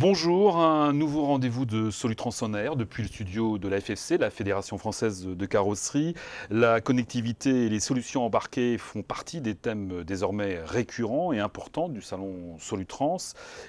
Bonjour, un nouveau rendez-vous de Solutrans en air depuis le studio de la FFC, la Fédération française de carrosserie. La connectivité et les solutions embarquées font partie des thèmes désormais récurrents et importants du salon Solutrans.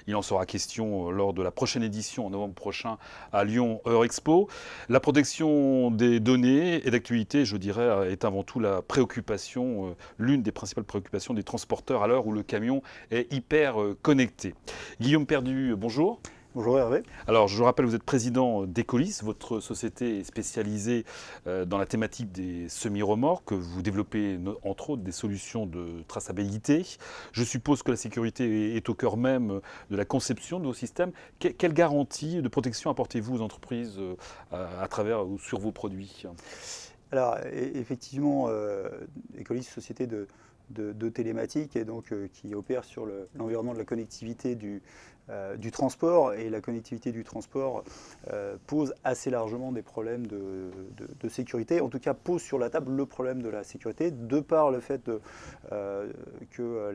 Il en sera question lors de la prochaine édition en novembre prochain à Lyon Eurexpo. La protection des données et d'actualité, je dirais, est avant tout la préoccupation, euh, l'une des principales préoccupations des transporteurs à l'heure où le camion est hyper euh, connecté. Guillaume Perdu, bonjour. Bonjour Hervé. Alors je rappelle, vous êtes président d'Ecolis, votre société est spécialisée euh, dans la thématique des semi-remorques, vous développez entre autres des solutions de traçabilité. Je suppose que la sécurité est au cœur même de la conception de vos systèmes. Quelle garantie de protection apportez-vous aux entreprises euh, à travers ou sur vos produits? Alors e-, effectivement, euh, Ecolis, société de, de, télématique et donc qui opère sur l'environnement de la connectivité du, euh, du transport et la connectivité du transport euh, pose assez largement des problèmes de, sécurité, en tout cas pose sur la table le problème de la sécurité, de par le fait euh, que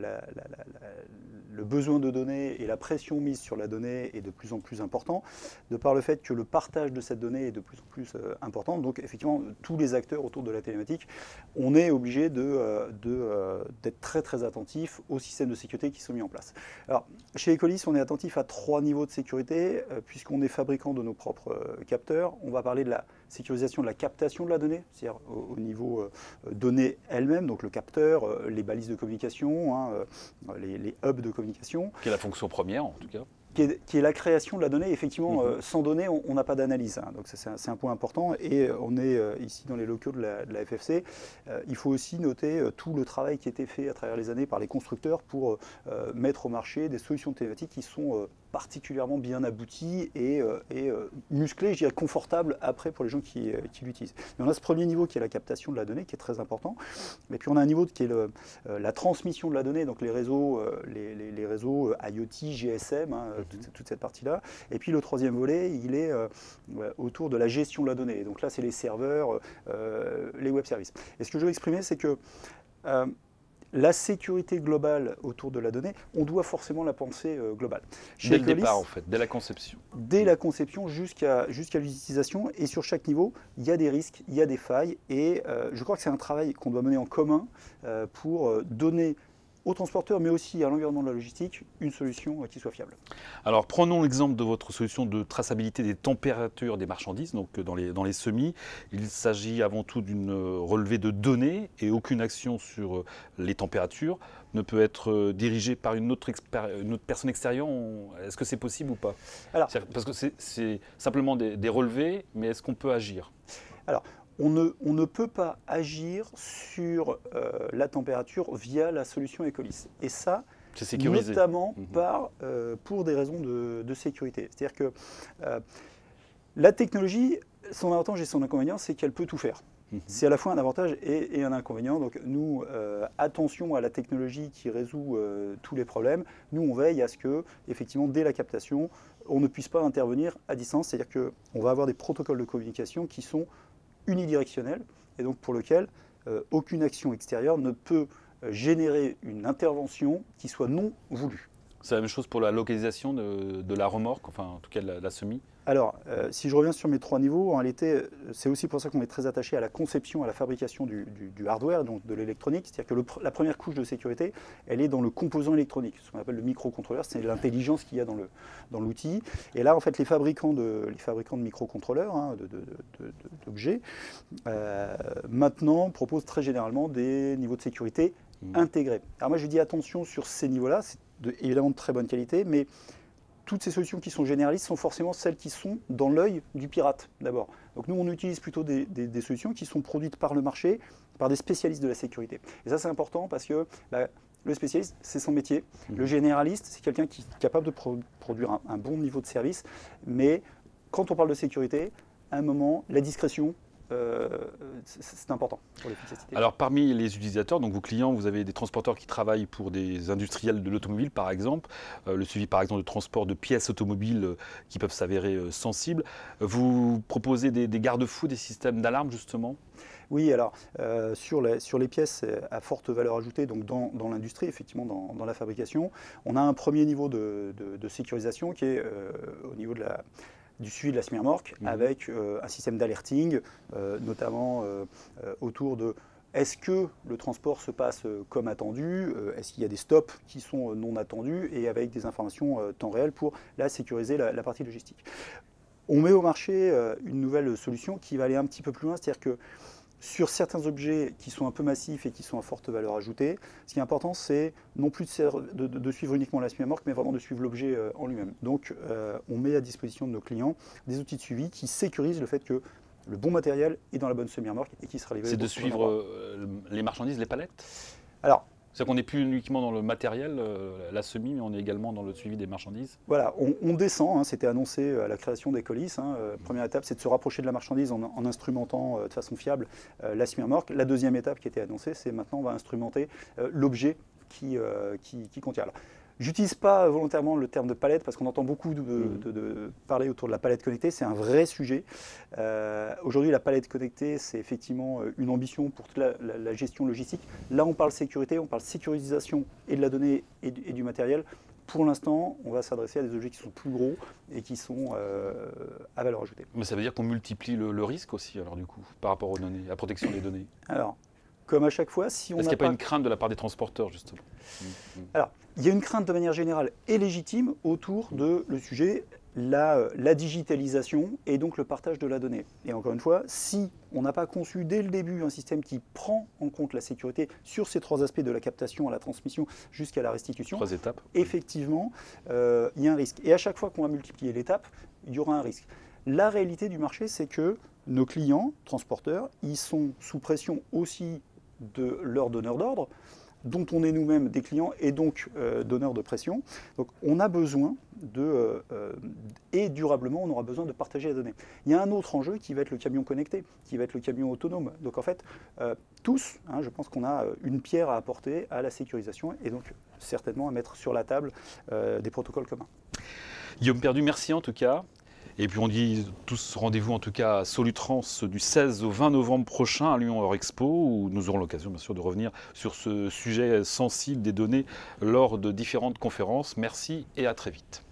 le besoin de données et la pression mise sur la donnée est de plus en plus important, de par le fait que le partage de cette donnée est de plus en plus important. Donc effectivement, tous les acteurs autour de la télématique, on est obligé d'être très très attentif aux systèmes de sécurité qui sont mis en place. Alors chez Ecolis, on est attentif à trois niveaux de sécurité, euh, puisqu'on est fabricant de nos propres euh, capteurs. On va parler de la sécurisation de la captation de la donnée, c'est-à-dire au, niveau euh, données elles-mêmes, donc le capteur, les balises de communication, hein, les, les, hubs de communication. Qui est la fonction première en tout cas qui est, la création de la donnée. Effectivement, mhm. euh, sans données, on n'a pas d'analyse. Hein. donc c'est un, point important. Et euh, on est euh, ici dans les locaux de la, FFC. il faut aussi noter tout le travail qui a été fait à travers les années par les constructeurs pour mettre au marché des solutions thématiques qui sont particulièrement bien abouties et, et musclées, je dirais confortables après pour les gens qui, l'utilisent. on a ce premier niveau qui est la captation de la donnée, qui est très important. Et puis on a un niveau qui est le, la transmission de la donnée, donc les réseaux, les, réseaux IoT, GSM, hein, toute, cette partie-là. Et puis le troisième volet, il est euh, autour de la gestion de la donnée. donc là, c'est les serveurs, euh, les web services. Et ce que je veux exprimer, c'est que euh, la sécurité globale autour de la donnée, on doit forcément la penser globale. dès le départ, en fait, dès la conception. Dès la conception jusqu'à jusqu'à l'utilisation. Et sur chaque niveau, il y a des risques, il y a des failles. Et je crois que c'est un travail qu'on doit mener en commun pour donner aux transporteurs, mais aussi à l'environnement de la logistique, une solution qui soit fiable. Alors prenons l'exemple de votre solution de traçabilité des températures des marchandises, donc euh, dans les, dans les semis. Il s'agit avant tout d'une euh, relevée de données et aucune action sur euh, les températures ne peut être dirigée par une autre, une autre personne extérieure. Est-ce que c'est possible ou pas? Alors, Parce que c'est simplement des, des relevés, mais est-ce qu'on peut agir? Alors, on ne, peut pas agir sur euh, la température via la solution Ecolis. Et ça, notamment mhm. par, euh, pour des raisons de, sécurité. C'est-à-dire que euh, la technologie, son avantage et son inconvénient, c'est qu'elle peut tout faire. Mhm. C'est à la fois un avantage et, un inconvénient. Donc nous, attention à la technologie qui résout tous les problèmes. Nous, on veille à ce que, effectivement, dès la captation, on ne puisse pas intervenir à distance. C'est-à-dire qu'on va avoir des protocoles de communication qui sont unidirectionnel et donc pour lequel euh, aucune action extérieure ne peut euh, générer une intervention qui soit non voulue. C'est la même chose pour la localisation de, la remorque, enfin en tout cas la, la semi alors, euh, si je reviens sur mes trois niveaux, en réalité, c'est aussi pour ça qu'on est très attaché à la conception, à la fabrication du, hardware, donc de l'électronique. C'est-à-dire que la première couche de sécurité, elle est dans le composant électronique, ce qu'on appelle le microcontrôleur, c'est l'intelligence qu'il y a dans l'outil. et là, en fait, les fabricants de, les fabricants de microcontrôleurs, hein, d'objets, euh, maintenant proposent très généralement des niveaux de sécurité mmh. Alors moi, je dis attention sur ces niveaux-là, c'est évidemment de très bonne qualité, mais toutes ces solutions qui sont généralistes sont forcément celles qui sont dans l'œil du pirate d'abord. Donc nous, on utilise plutôt des, solutions qui sont produites par le marché, par des spécialistes de la sécurité. Et ça, c'est important parce que bah, le spécialiste, c'est son métier. Mmh. Le généraliste, c'est quelqu'un qui est capable de produire un, bon niveau de service. Mais quand on parle de sécurité, à un moment, la discrétion, euh, c'est important pour l'efficacité. Alors parmi les utilisateurs, donc vos clients, vous avez des transporteurs qui travaillent pour des industriels de l'automobile par exemple, euh, le suivi par exemple de transport de pièces automobiles euh, qui peuvent s'avérer sensibles. Vous proposez des, garde-fous, des systèmes d'alarme justement? Oui, alors sur, les, sur les pièces à forte valeur ajoutée, donc dans, l'industrie, effectivement dans, la fabrication, on a un premier niveau de, sécurisation qui est au niveau de la, du suivi de la semi mmh. avec un système d'alerting, notamment autour de est-ce que le transport se passe euh, comme attendu euh, Est-ce qu'il y a des stops qui sont euh, non attendus et avec des informations temps réel pour la sécuriser la, partie logistique? On met au marché une nouvelle solution qui va aller un petit peu plus loin, c'est-à-dire que sur certains objets qui sont un peu massifs et qui sont à forte valeur ajoutée, ce qui est important, c'est non plus de, suivre uniquement la semi mais vraiment de suivre l'objet en lui-même. Donc, on met à disposition de nos clients des outils de suivi qui sécurisent le fait que le bon matériel est dans la bonne semi-remorque et qui sera livré. C'est de suivre euh, les marchandises, les palettes? Alors, c'est qu'on n'est plus uniquement dans le matériel, euh, la semi, mais on est également dans le suivi des marchandises Voilà, on, descend, hein, c'était annoncé euh, à la création des colis. Hein, première étape, c'est de se rapprocher de la marchandise en, instrumentant de façon fiable la semi-remorque. La deuxième étape qui était annoncée, c'est maintenant on va instrumenter l'objet qui, qui, contient. J'utilise pas volontairement le terme de palette parce qu'on entend beaucoup de, mmh. parler autour de la palette connectée. C'est un vrai sujet. Euh, aujourd'hui, la palette connectée, c'est effectivement euh, une ambition pour toute la, gestion logistique. Là, on parle sécurité, on parle sécurisation et de la donnée et du, matériel. Pour l'instant, on va s'adresser à des objets qui sont plus gros et qui sont euh, à valeur ajoutée. Mais ça veut dire qu'on multiplie le, le, risque aussi, alors du coup, par rapport aux données, à la protection des données Alors, comme à chaque fois, si on Est-ce qu'il n'y a pas, une crainte de la part des transporteurs, justement mmh, mmh. Alors, il y a une crainte de manière générale et légitime autour de le sujet, la, la, digitalisation et donc le partage de la donnée. Et encore une fois, si on n'a pas conçu dès le début un système qui prend en compte la sécurité sur ces trois aspects de la captation à la transmission jusqu'à la restitution, trois étapes. effectivement, euh, il y a un risque. Et à chaque fois qu'on va multiplier l'étape, il y aura un risque. La réalité du marché, c'est que nos clients, transporteurs, ils sont sous pression aussi de leurs donneurs d'ordre, dont on est nous-mêmes des clients et donc euh, donneurs de pression. Donc on a besoin de, euh, euh, et durablement, on aura besoin de partager la donnée. Il y a un autre enjeu qui va être le camion connecté, qui va être le camion autonome. Donc en fait, tous, hein, je pense qu'on a une pierre à apporter à la sécurisation et donc certainement à mettre sur la table des protocoles communs. Guillaume Perdu, merci en tout cas. Et puis on dit tous rendez-vous en tout cas à Solutrans du 16 au 20 novembre prochain à Lyon Hors Expo où nous aurons l'occasion bien sûr de revenir sur ce sujet sensible des données lors de différentes conférences. Merci et à très vite.